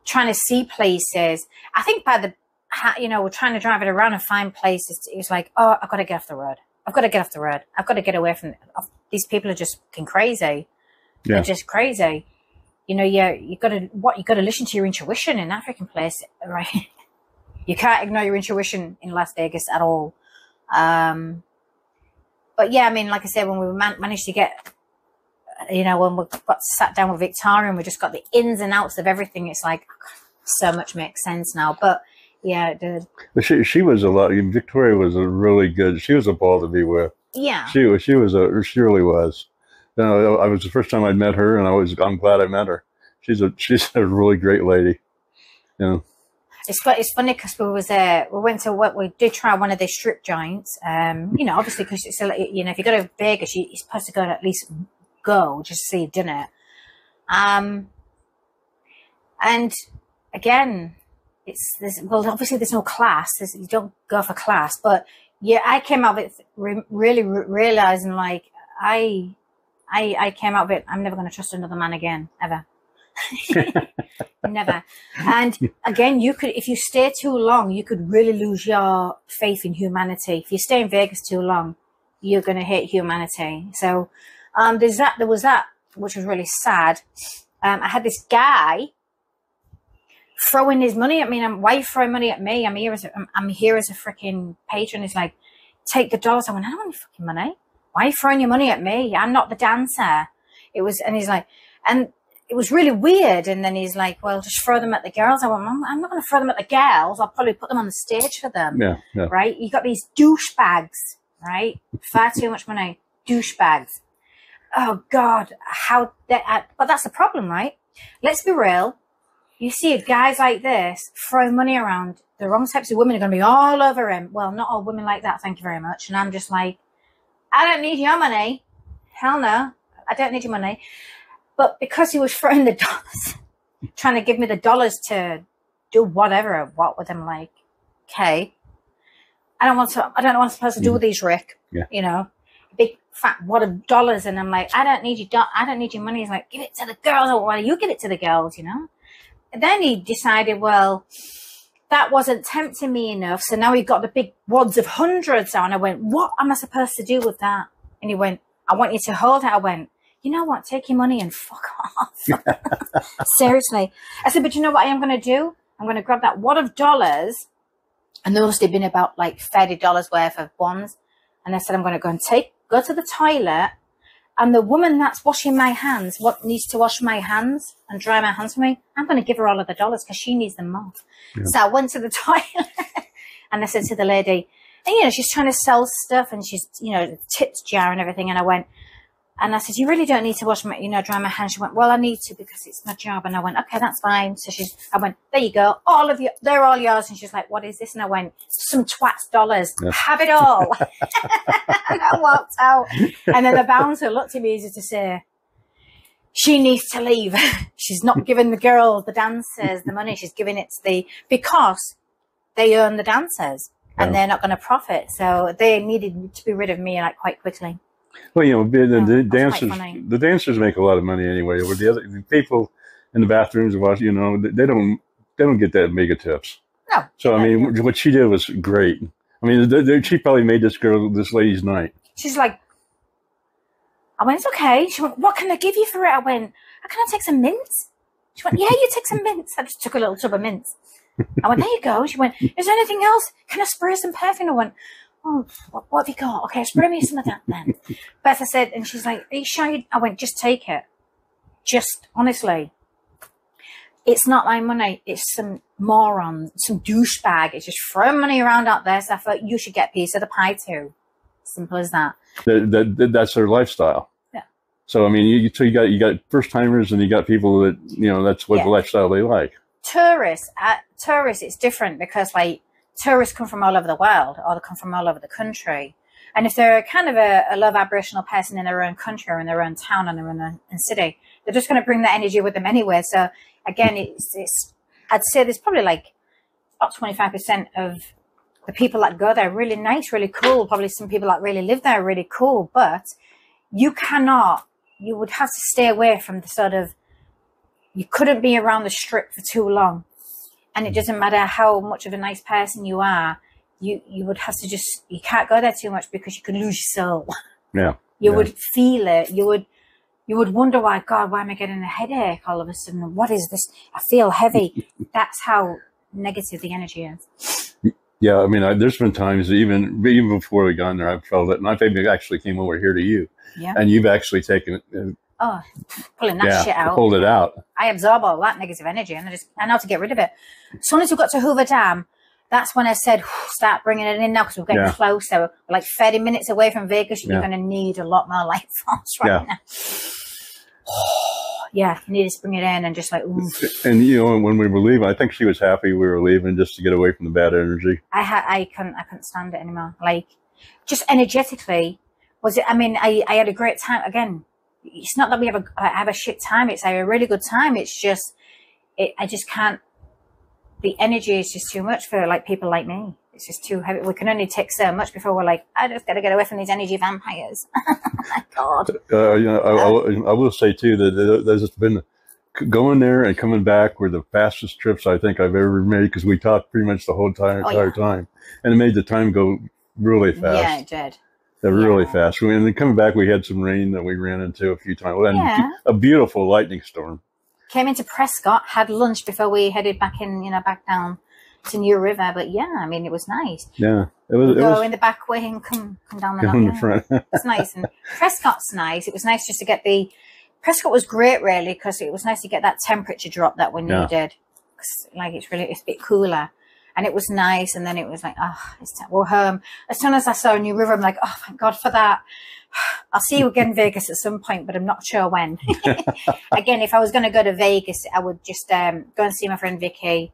trying to see places, I think by the, you know, we're trying to drive it around and find places. It's like, oh, I've got to get off the road. I've got to get off the road. I've got to get away from these people. Are just fucking crazy. Yeah. They're just crazy. You know, you you got to what you got to listen to your intuition in that freaking place, right? you can't ignore your intuition in Las Vegas at all. Um, but yeah, I mean, like I said, when we man- managed to get, you know, when we got sat down with Victoria and we just got the ins and outs of everything, it's like so much makes sense now. But yeah, the But she she was a lot. Victoria was a really good. She was a ball to be with. yeah. She was she was a she really was. You know, I was the first time I'd met her, and I was I'm glad I met her. She's a she's a really great lady. You know, It's it's funny because we was uh, we went to what we did try one of their strip joints. Um, you know, obviously because it's a, you know if you go to Vegas, you, you're supposed to go to at least go just see it. Um, and again, it's there's well obviously there's no class. There's, you don't go for class, but yeah, I came out of it re- really re- realizing like I, I I came out of it. I'm never going to trust another man again ever. Never. And again, you could, if you stay too long, you could really lose your faith in humanity. If you stay in Vegas too long, you're going to hate humanity. So, um, there's that, there was that, which was really sad. Um, I had this guy throwing his money at me. And I'm, why are you throwing money at me? I'm here as a, I'm, I'm here as a freaking patron. He's like, take the dollars. I went, I don't want any fucking money. Why are you throwing your money at me? I'm not the dancer. It was, and he's like, and it was really weird. And then he's like, well, just throw them at the girls. I went, I'm, I'm not going to throw them at the girls. I'll probably put them on the stage for them. yeah, yeah. Right? You got these douchebags, right? Far too much money. Douchebags. Oh God. How that, uh, but that's the problem, right? Let's be real. You see guys like this throw money around. The wrong types of women are going to be all over him. Well, not all women like that. Thank you very much. And I'm just like, I don't need your money. Hell no. I don't need your money. But because he was throwing the dollars, trying to give me the dollars to do whatever, what with him, like, okay, I don't want to, I don't know what I'm supposed to do mm. with these, Rick. Yeah. You know, big fat wad of dollars. And I'm like, I don't need you, do- I don't need your money. He's like, give it to the girls or why you give it to the girls, you know? And then he decided, well, that wasn't tempting me enough. So now he got the big wads of hundreds on. I went, what am I supposed to do with that? And he went, I want you to hold it. I went, you know what? Take your money and fuck off. Seriously. I said, but you know what I am going to do? I'm going to grab that wad of dollars. And there must have been about like $30 worth of bonds. And I said, I'm going to go and take, go to the toilet. And the woman that's washing my hands, what needs to wash my hands and dry my hands for me, I'm going to give her all of the dollars because she needs them more. Yeah. So I went to the toilet and I said to the lady, and you know, she's trying to sell stuff and she's, you know, tips jar and everything. And I went, and I said, you really don't need to wash my, you know, dry my hands. She went, well, I need to because it's my job. And I went, okay, that's fine. So she's, I went, there you go. All of you, they're all yours. And she's like, what is this? And I went, some twats dollars. Yeah. Have it all. and I walked out. And then the bouncer looked at me as to say, she needs to leave. she's not giving the girl, the dancers, the money. She's giving it to the, because they earn the dancers and yeah. they're not going to profit. So they needed to be rid of me like quite quickly. Well, you know, the, yeah, the dancers, the dancers make a lot of money anyway. Over the other the people in the bathrooms, you know, they don't they don't get that mega tips. No. So I mean, what she did was great. I mean, she probably made this girl, this lady's night. She's like, I went, it's okay. She went, what can I give you for it? I went, can I take some mints? She went, yeah, you take some mints. I just took a little tub of mints. I went, there you go. She went, is there anything else? Can I spray some perfume? I went, oh, what, what, have you got? Okay, spray me some of that then. Beth, I said, and she's like, are you sure? You? I went, just take it. Just, honestly, it's not my money. It's some moron, some douchebag. It's just throwing money around out there. So I thought you should get a piece of the pie too. Simple as that. that, that that's their lifestyle. Yeah. So I mean, you so you got you got first timers and you got people that you know that's what yeah. the lifestyle they like. Tourists, uh, tourists, it's different because like tourists come from all over the world or they come from all over the country. And if they're kind of a, a low vibrational person in their own country or in their own town in their own city, they're just going to bring that energy with them anyway. So again, it's, it's I'd say there's probably like about 25% of the people that go there really nice, really cool. Probably some people that really live there really cool, but you cannot, you would have to stay away from the sort of, you couldn't be around the strip for too long and it hmm. doesn't matter how much of a nice person you are you you would have to just you can't go there too much because you could lose your soul. Yeah you yeah. would feel it. You would you would wonder why god why am i getting a headache all of a sudden? What is this? I feel heavy. That's how negative the energy is. Yeah i mean I, there's been times even even before we got in there I've felt it and i think actually came over here to you. Yeah. and you've actually taken it uh, oh, pulling that yeah, shit out. Pulled it out. I absorb all that negative energy and I just, I know to get rid of it. As soon as we got to Hoover Dam, that's when I said, start bringing it in now because we're getting yeah. closer. We're like 30 minutes away from Vegas. You're yeah. going to need a lot more light force right now. yeah, you need to bring it in and just like, ooh. And you know, when we were leaving, I think she was happy we were leaving just to get away from the bad energy. I had, I couldn't, I couldn't stand it anymore. Like, just energetically, was it? I mean, I, I had a great time. Again, it's not that we have a have a shit time. It's a really good time. It's just it, I just can't. The energy is just too much for like people like me. It's just too heavy. We can only take so much before we're like, I just got to get away from these energy vampires. oh my God. Uh, you know, I, I, I, will say too that there's been going there and coming back were the fastest trips I think I've ever made because we talked pretty much the whole entire, oh, yeah. time, and it made the time go really fast. Yeah, it did. They're yeah. really fast. And then coming back, we had some rain that we ran into a few times. And yeah. a beautiful lightning storm. Came into Prescott, had lunch before we headed back in, you know, back down to New River. But yeah, I mean, it was nice. Yeah, it was. It go was, in the back way and come come down the, the front. it's nice and Prescott's nice. It was nice just to get the Prescott was great really because it was nice to get that temperature drop that we needed. Yeah. Like it's really it's a bit cooler and it was nice. And then it was like, oh, it's time. we're home. As soon as I saw a New River, I'm like, oh, thank God for that. I'll see you again in Vegas at some point, but I'm not sure when. again, if I was going to go to Vegas, I would just um, go and see my friend Vicky,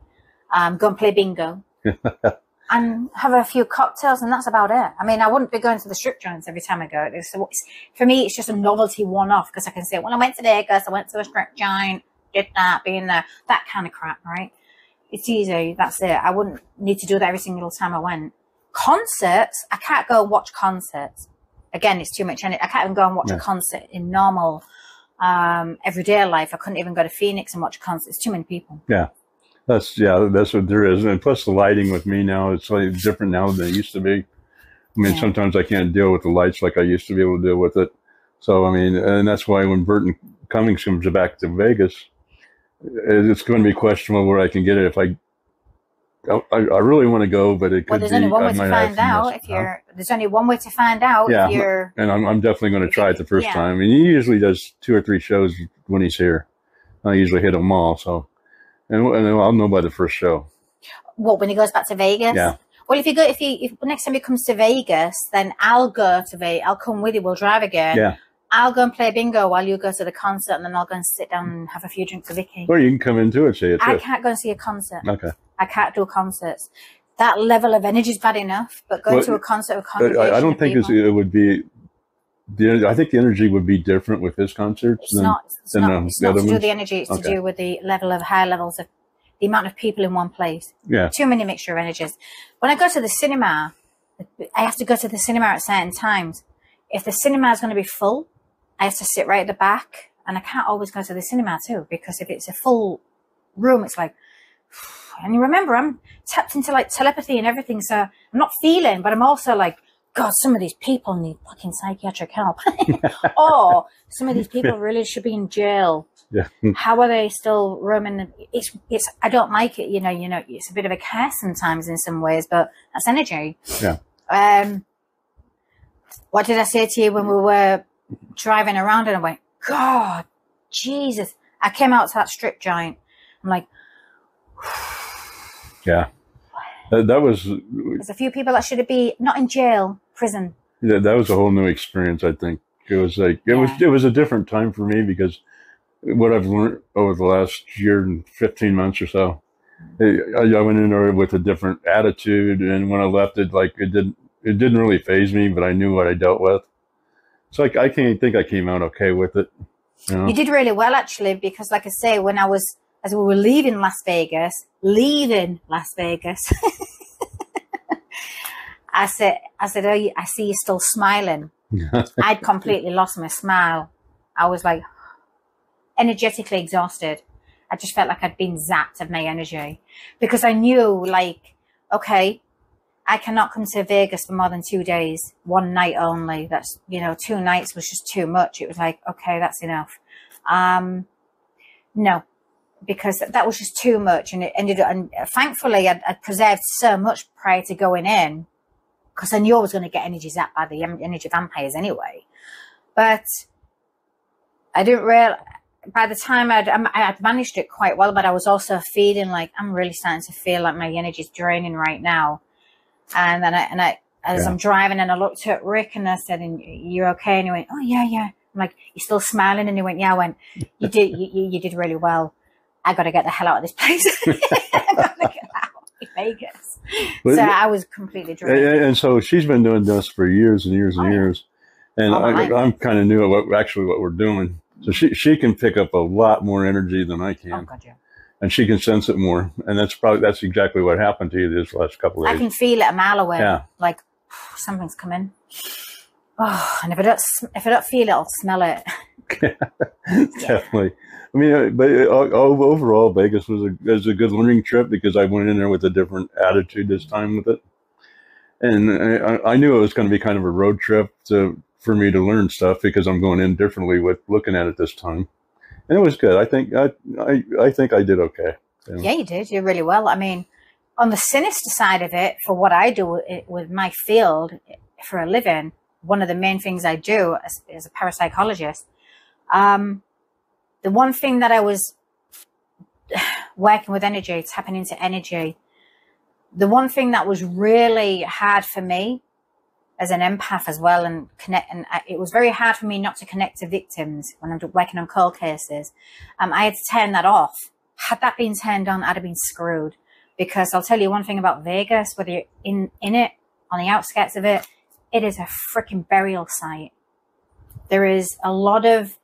um, go and play bingo. and have a few cocktails, and that's about it. I mean, I wouldn't be going to the strip joints every time I go. It's, it's, for me, it's just a novelty one-off because I can say, well, I went to Vegas, I went to a strip joint, did that, being there, that kind of crap, right? It's easy. That's it. I wouldn't need to do that every single time I went. Concerts, I can't go and watch concerts. Again, it's too much. And I can't even go and watch a concert in normal, um, everyday life. I couldn't even go to Phoenix and watch a concert. It's too many people. Yeah. That's, yeah, that's what there is. And plus the lighting with me now, it's like different now than it used to be. I mean, yeah. sometimes I can't deal with the lights like I used to be able to deal with it. So I mean, and that's why when Burton Cummings comes back to Vegas, it's going to be questionable where I can get it if I. I, I really want to go, but it could Well, there's be. only one way to find out if you're. There's only one way to find out Yeah. if you're. and I'm, I'm definitely going to try it the first Yeah. time. I mean, he usually does two or three shows when he's here. I usually hit them all, so and, and I'll know by the first show. What when he goes back to Vegas? Yeah. Well, if you go, if he, if next time he comes to Vegas, then I'll go to Vegas. I'll come with you. We'll drive again. Yeah. I'll go and play bingo while you go to the concert, and then I'll go and sit down and have a few drinks with Vicky. Or you can come into it, see it I can't go and see a concert. Okay. I can't do concerts. That level of energy is bad enough, but going Well, to a concert with I, congregation I don't think it's, it would be. The, I think the energy would be different with his concerts. it's than, not. It's than, not, um, it's the not other to do with the energy. It's Okay. to do with the level of high levels of the amount of people in one place. Yeah. Too many mixture of energies. When I go to the cinema, I have to go to the cinema at certain times. If the cinema is going to be full, I have to sit right at the back, and I can't always go to the cinema too because if it's a full room, it's like. And you remember, I'm tapped into like telepathy and everything, so I'm not feeling, but I'm also like, God, some of these people need fucking psychiatric help, or some of these people really should be in jail. Yeah. How are they still roaming? It's, it's. I don't like it. You know, you know, it's a bit of a curse sometimes in some ways, but that's energy. Yeah. Um, what did I say to you when we were driving around and I went, God, Jesus. I came out to that strip joint. I'm like, Yeah. That, that was there's a few people that should be not in jail, prison. that, that was a whole new experience. I think it was like it was it was a different time for me because what I've learned over the last year and fifteen months or so, mm-hmm. I, I went in there with a different attitude, and when I left, it like it didn't it didn't really phase me, but I knew what I dealt with. So like I can't think I came out okay with it. You know? You did really well actually, because like I say, when I was as we were leaving Las Vegas, leaving Las Vegas, I said, I said, oh, you- I see you still smiling. I'd completely lost my smile. I was like energetically exhausted. I just felt like I'd been zapped of my energy because I knew, like, okay, I cannot come to Vegas for more than two days, one night only. That's, you know, two nights was just too much. It was like, okay, that's enough. Um, no, because that was just too much. And it ended up, and thankfully, I'd, I'd preserved so much prior to going in because I knew I was going to get energy zapped by the energy vampires anyway. But I didn't real. By the time I'd I'm- I'd managed it quite well, but I was also feeling like I'm really starting to feel like my energy's draining right now. And then I and I as Yeah. I'm driving and I looked at Rick and I said, "And "You're okay?" And he went, "Oh yeah, yeah." I'm like, "You're still smiling?" And he went, "Yeah." I went, "You did, you, you did really well. I got to get the hell out of this place. I got to get out of Vegas." But- so I was completely drained. and so she's been doing this for years and years and Oh, years, and I, I'm kind of new at what actually what we're doing. So she she can pick up a lot more energy than I can. Oh god, yeah. And she can sense it more. And that's probably that's exactly what happened to you this last couple of I days. can feel it a mile away. Yeah. Like something's coming. Oh, and if I don't, if I don't feel it, I'll smell it. Definitely. I mean, uh, but uh, overall, Vegas was a was a good learning trip because I went in there with a different attitude this time with it, and I, I knew it was going to be kind of a road trip to for me to learn stuff because I'm going in differently with looking at it this time, and it was good. I think I I, I think I did okay. Yeah, you did. You did really well. I mean, on the sinister side of it, for what I do with- with my field for a living, one of the main things I do as, as a parapsychologist, um, the one thing that I was working with energy, tapping into energy, the one thing that was really hard for me as an empath as well and connect and I, it was very hard for me not to connect to victims when I'm working on cold cases. Um, I had to turn that off. Had that been turned on, I'd have been screwed. Because I'll tell you one thing about Vegas, whether you're in, in it, on the outskirts of it, it is a freaking burial site. There is a lot of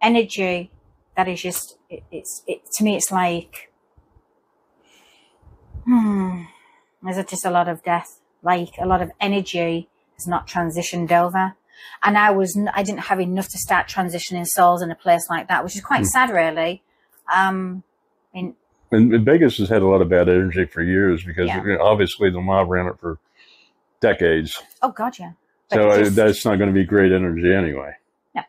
energy that is just, it, it's, it, to me, it's like, hmm, there's just a lot of death, like a lot of energy is not transitioned over. And I was, I didn't have enough to start transitioning souls in a place like that, which is quite sad, really. Um, I mean, And, and Vegas has had a lot of bad energy for years because Yeah. you know, obviously the mob ran it for decades. oh God, yeah. But So just- that's not going to be great energy anyway. Yeah.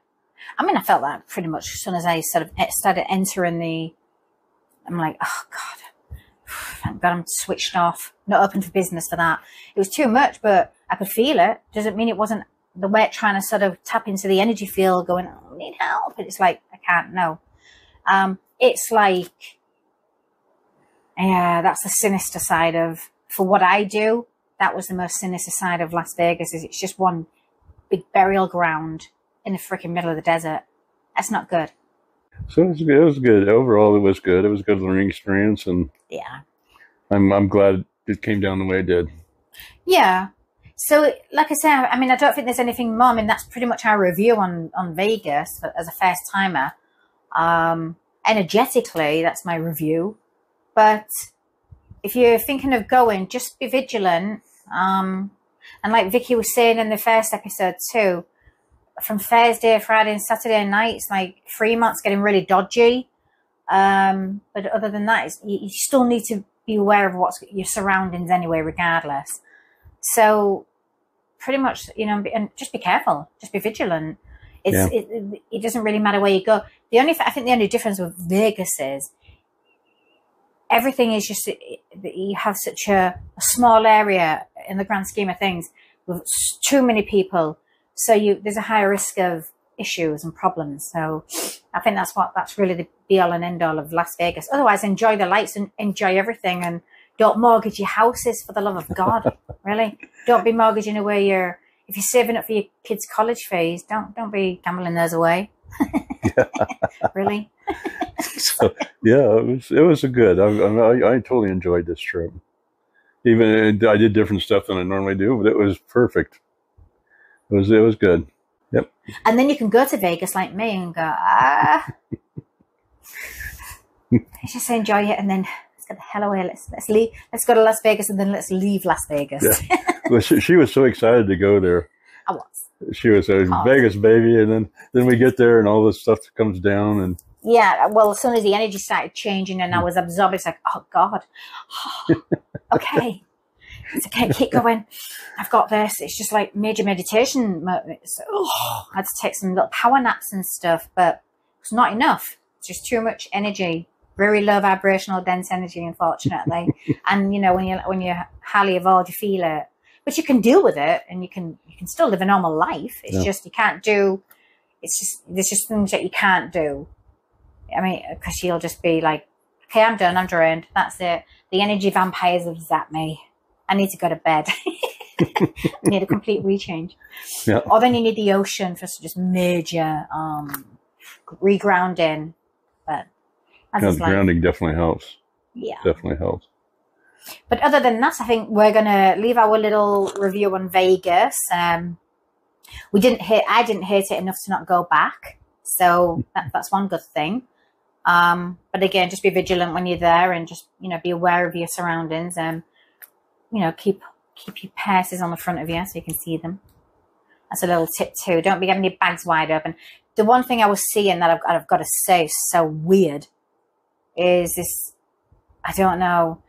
I mean, I felt that pretty much as soon as I sort of started entering the. I'm like, oh God, thank God I'm switched off, not open for business for that. It was too much, but I could feel it. Doesn't mean it wasn't the way trying to sort of tap into the energy field, going, oh, I need help. And it's like, I can't, no. Um, it's like, yeah, that's the sinister side of, for what I do, that was the most sinister side of Las Vegas is it's just one big burial ground in the freaking middle of the desert. That's not good. So it was good. It was good. Overall, it was good. It was a good learning experience, and yeah, I'm I'm glad it came down the way it did. Yeah. So, like I said, I mean, I don't think there's anything more. I mean, that's pretty much our review on on Vegas as a first timer. Um, energetically, that's my review. But if you're thinking of going, just be vigilant. Um, and like Vicky was saying in the first episode too, from Thursday, Friday, and Saturday nights, like Fremont's getting really dodgy. Um, but other than that, you, you, still need to be aware of what's your surroundings anyway, regardless. So, pretty much, you know, and just be careful, just be vigilant. It's yeah. it, it, doesn't really matter where you go. The only I think the only difference with Vegas is everything is just you have such a, a small area in the grand scheme of things with too many people so you there's a higher risk of issues and problems. So I think that's what that's really the be all and end all of Las Vegas. Otherwise, enjoy the lights and enjoy everything, and don't mortgage your houses for the love of God. really, don't be mortgaging away your. If you're saving up for your kids' college fees, don't don't be gambling those away. really. so yeah, it was it was a good. I, I, I totally enjoyed this trip. Even I did different stuff than I normally do, but it was perfect it was it was good. Yep. And then you can go to Vegas like me and go ah. just enjoy it, and then let's get the hell away. Let's let's leave. Let's go to Las Vegas, and then let's leave Las Vegas. Yeah. well, she, she was so excited to go there. I was. She was a uh, Vegas baby, and then then we get there, and all this stuff comes down, and yeah. Well, as soon as the energy started changing, and I was absorbed, it's like, oh God, okay. I can't keep going. I've got this. It's just like major meditation. It's, oh, I had to take some little power naps and stuff, but it's not enough. It's just too much energy, very low vibrational, dense energy, unfortunately. and you know, when you when you're highly evolved, you feel it, but you can deal with it, and you can you can still live a normal life. It's yeah. just you can't do. It's just there's just things that you can't do. I mean, because you'll just be like, okay, I'm done. I'm drained. That's it. The energy vampires have zapped me. I need to go to bed. I need a complete rechange. Yeah. Or then you need the ocean for just major um, regrounding. But yeah, grounding definitely helps. Yeah. Definitely helps. But other than that, I think we're going to leave our little review on Vegas. Um, we didn't hit, I didn't hate it enough to not go back. So that, that's one good thing. Um, but again, just be vigilant when you're there and just, you know, be aware of your surroundings. And you know, keep keep your purses on the front of you so you can see them. That's a little tip too. Don't be getting your bags wide open. The one thing I was seeing that I've, I've got to say so weird is this, I don't know,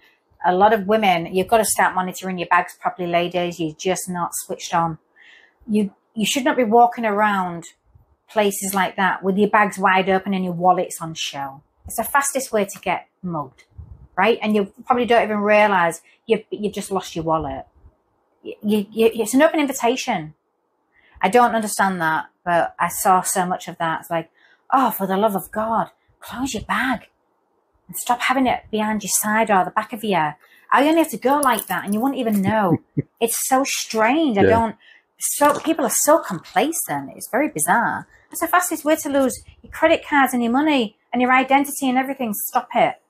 a lot of women, you've got to start monitoring your bags properly, ladies. You're just not switched on. You, you should not be walking around places like that with your bags wide open and your wallets on show. It's the fastest way to get mugged right? And you probably don't even realize you've, you've just lost your wallet. You, you, it's an open invitation. I don't understand that, but I saw so much of that. It's like, oh, for the love of God, close your bag and stop having it behind your side or the back of your. I only have to go like that, and you wouldn't even know. it's so strange. Yeah. I don't. So people are so complacent. It's very bizarre. That's the fastest way to lose your credit cards and your money and your identity and everything. Stop it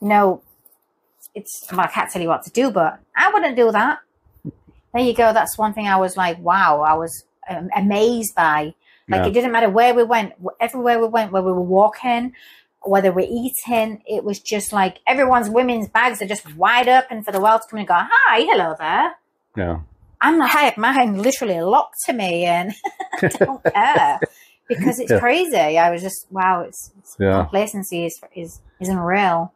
you know, it's, well, I can't tell you what to do, but I wouldn't do that. There you go. That's one thing I was like, wow, I was um, amazed by. Like, yeah. it didn't matter where we went, everywhere we went, where we were walking, whether we're eating, it was just like everyone's women's bags are just wide open for the world to come and go, hi, hello there. Yeah. I'm not, had mine literally locked to me and I don't care because it's yeah. crazy. I was just, wow, it's, it's yeah. complacency is, is isn't real.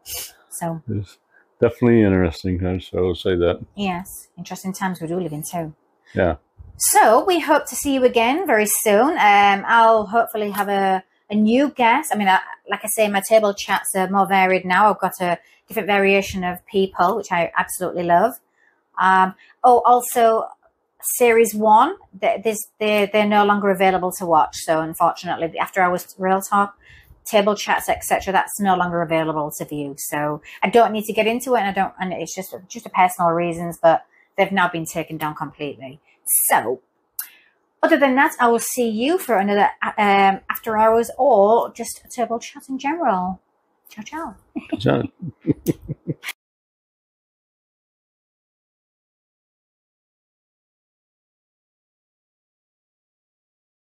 So it's definitely interesting. So I will say that. Yes, interesting times we do live in too. Yeah. So we hope to see you again very soon. Um, I'll hopefully have a, a new guest. I mean, I, like I say, my table chats are more varied now. I've got a different variation of people, which I absolutely love. Um, oh, also series one, they, they're, they're no longer available to watch. So unfortunately, after hours real talk, table chats, etc., that's no longer available to view. So I don't need to get into it, and I don't, and it's just just a personal reasons, but they've now been taken down completely. So other than that, I will see you for another um, after hours or just a table chat in general. Ciao, ciao. Ciao.